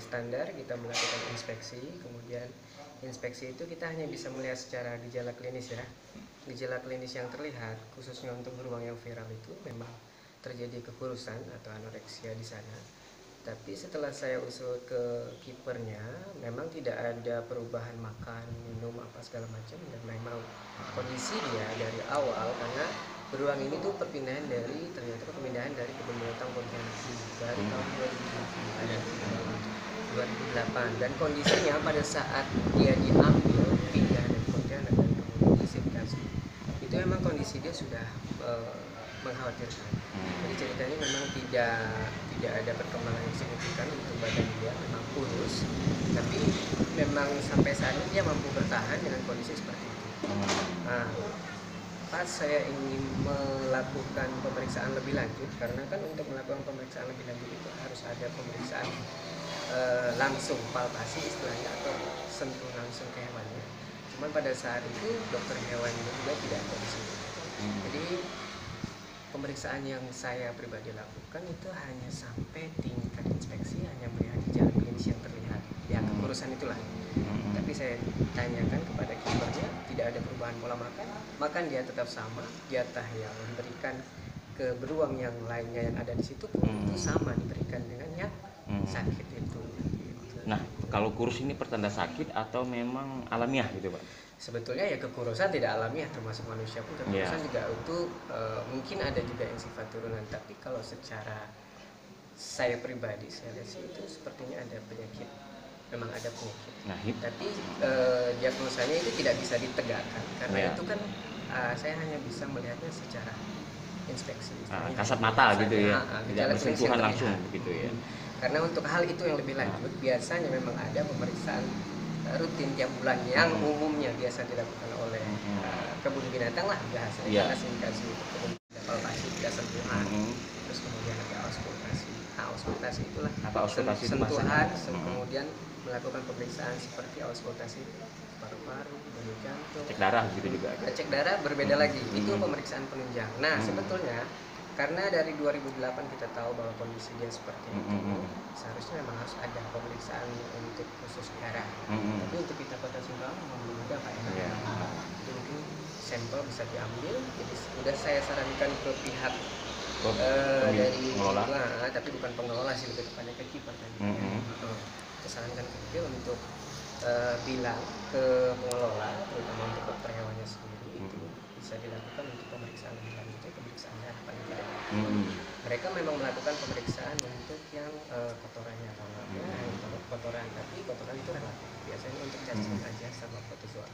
standar kita melakukan inspeksi. Kemudian inspeksi itu kita hanya bisa melihat secara gejala klinis ya. Gejala klinis yang terlihat khususnya untuk beruang yang viral itu memang terjadi kekurusan atau anoreksia di sana. Tapi setelah saya usul ke kipernya memang tidak ada perubahan makan minum apa segala macam dan memang kondisi dia dari awal karena beruang ini tuh perpindahan dari ternyata perpindahan dari kebun binatang Pontianak. Dari tahun 2008 dan kondisinya pada saat dia diambil pindah dari Pontianak dan kemudian itu memang kondisi dia sudah eh, mengkhawatirkan. Jadi ceritanya memang tidak tidak ada perkembangan yang signifikan untuk badan dia memang kurus. Tapi memang sampai saat ini dia mampu bertahan dengan kondisi seperti itu. Nah pas saya ingin melakukan pemeriksaan lebih lanjut karena kan untuk melakukan pemeriksaan lebih lanjut itu harus ada pemeriksaan eh, langsung palpasi istilahnya atau sentuh langsung ke hewannya cuman pada saat itu dokter hewan juga tidak ada di sini jadi pemeriksaan yang saya pribadi lakukan itu hanya sampai tingkat inspeksi hanya melihat gejala klinis yang terlihat ya Hmm. kekurusan itulah Hmm. tapi saya tanyakan kepada kipernya tidak ada perubahan pola makan makan dia tetap sama jatah yang diberikan ke beruang yang lainnya yang ada di situ pun Hmm. itu sama diberikan dengan yang Hmm. sakit Gitu. Nah, kalau kurus ini pertanda sakit atau memang alamiah gitu, Pak? sebetulnya ya kekurusan tidak alamiah termasuk manusia pun kekurusan Iya. juga itu eh, mungkin ada juga yang sifat turunan tapi kalau secara saya pribadi saya lihat sih itu sepertinya ada penyakit memang ada penyakit Nah, hip. tapi eh, diagnosanya itu tidak bisa ditegakkan karena Iya. itu kan eh, saya hanya bisa melihatnya secara inspeksi Ah, kasat mata gitu ya, Ah, ah, tidak bersentuhan langsung begitu ya. Karena untuk hal itu yang lebih lanjut biasanya memang ada pemeriksaan eh, rutin tiap bulan yang Hmm. umumnya biasa dilakukan oleh Hmm. eh, kebun binatang lah bahasanya Iya. karena sindikasi untuk kebun binatang palpasi tidak sentuhan Hmm. terus kemudian ada auskultasi nah auskultasi itulah Apa auskultasi itu sentuhan se- Hmm. kemudian melakukan pemeriksaan seperti auskultasi paru-paru denyut jantung Cek darah gitu juga. Cek darah berbeda Hmm. lagi itu pemeriksaan penunjang nah Hmm. sebetulnya karena dari 2008 kita tahu bahwa kondisi dia seperti itu hmm, hmm. seharusnya memang harus ada pemeriksaan untuk khusus darah Hmm. tapi untuk kita kota Sumbawa memang belum ada pak ya Iya. jadi mungkin sampel bisa diambil jadi sudah saya sarankan ke pihak Oh, pemilik dari pengelola. Nah, tapi bukan pengelola sih lebih kepada ke kiper tadi Hmm, hmm. Saya sarankan ke dia untuk eh, bilang ke pengelola terutama untuk dokter hewannya sendiri itu Hmm. bisa dilakukan untuk pemeriksaan lebih lanjut pemeriksaan darah paling tidak Hmm. mereka memang melakukan pemeriksaan untuk yang eh, kotorannya atau enggak ya, Hmm. untuk kotoran tapi kotoran itu relatif biasanya untuk cacing Hmm. aja sama protozoa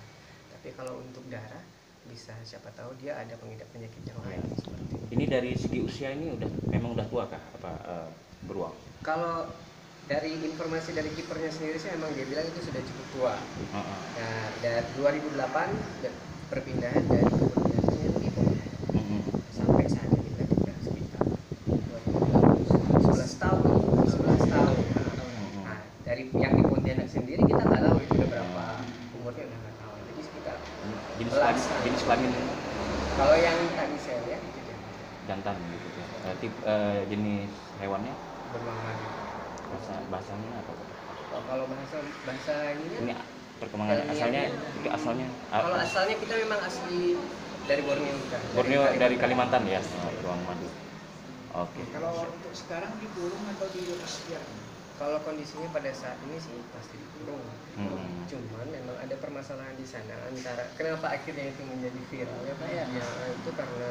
tapi kalau untuk darah bisa siapa tahu dia ada pengidap penyakit yang lain seperti itu. Ini dari segi usia ini udah memang udah tua kah apa eh, beruang? kalau dari informasi dari kipernya sendiri sih memang dia bilang itu sudah cukup tua Heeh. nah dari 2008 da- perpindahan dari kebun binatang yang di Pontianak Hmm. sampai saat ini berarti sudah sekitar 11 tahun 11 tahun nah dari yang di Pontianak sendiri kita nggak tahu itu udah berapa umurnya udah nggak tahu jadi sekitar Jenis jenis kelamin kalau yang tadi saya lihat itu dia jantan gitu ya. Eh, tip- eh, jenis hewannya madu bahasa bahasanya apa? Oh, kalau bahasa bahasa Ini perkembangan Dari- asalnya itu asalnya ah, kalau asalnya kita memang asli dari Borneo bukan Borneo dari Kalimantan ya, oh, beruang madu. Oke. Kalau untuk sekarang dikurung atau dilepas biarkan? Kalau kondisinya pada saat ini sih pasti dikurung. Hmm. Cuman memang ada permasalahan di sana antara kenapa akhirnya itu menjadi viral ya Pak ya? Ya, itu karena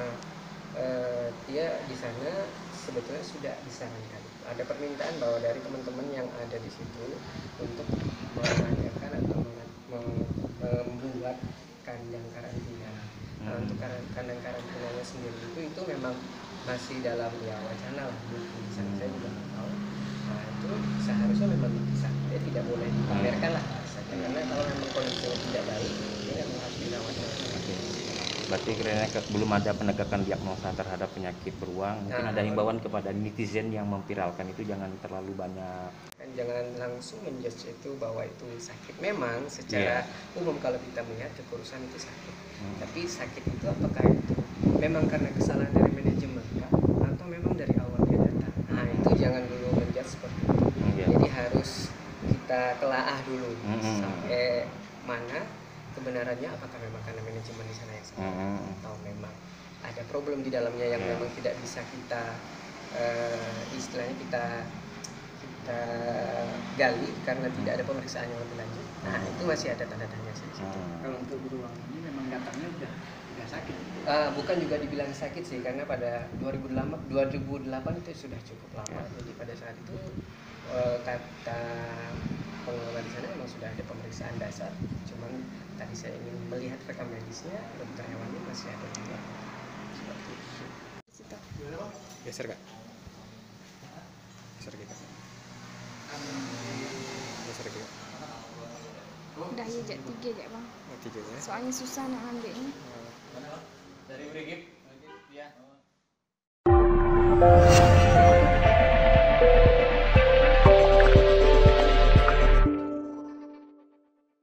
eh, dia di sana sebetulnya sudah disarankan. Ada permintaan bahwa dari teman-teman yang ada di situ untuk mengadakan atau membuat kandang karantina. Nah, Hmm. untuk karan- kandang karantinanya sendiri itu itu memang masih dalam ya wacana lah di sana saya juga nggak tahu. Nah itu seharusnya memang bisa dia tidak boleh dipamerkan lah karena kalau memang kondisinya tidak baik dia memang harus dirawat. Berarti karena ke- belum ada penegakan diagnosa terhadap penyakit beruang. Mungkin Nah, ada himbauan kepada netizen yang memviralkan itu jangan terlalu banyak. Kan jangan langsung menjudge itu bahwa itu sakit. Memang secara umum kalau kita melihat kekurusan itu sakit. Hmm. Tapi sakit itu apakah itu memang karena kesalahan dari manajemen kah? atau memang dari awal dia datang? Nah dulu. Hmm, iya. Kita telaah dulu Mm-mm. sampai mana kebenarannya apakah memang karena manajemen di sana yang salah Mm-mm. atau memang ada problem di dalamnya yang Iya. memang tidak bisa kita eh, istilahnya kita kita gali karena tidak ada pemeriksaan yang lebih lanjut. Nah itu masih ada tanda tanya sih. Hmm. Kalau untuk beruang ini memang datangnya udah udah sakit. Eh, bukan juga dibilang sakit sih karena pada 2008 2008 itu sudah cukup lama jadi pada saat itu eh, kata sudah ada pemeriksaan dasar cuman tadi saya ingin melihat rekam medisnya dokter hewannya masih ada juga seperti itu Situ. geser kak geser kak geser kak Dah ya jat tiga jat bang. tiga ya Soalnya susah nak ambilnya. Dari Brigip, ya.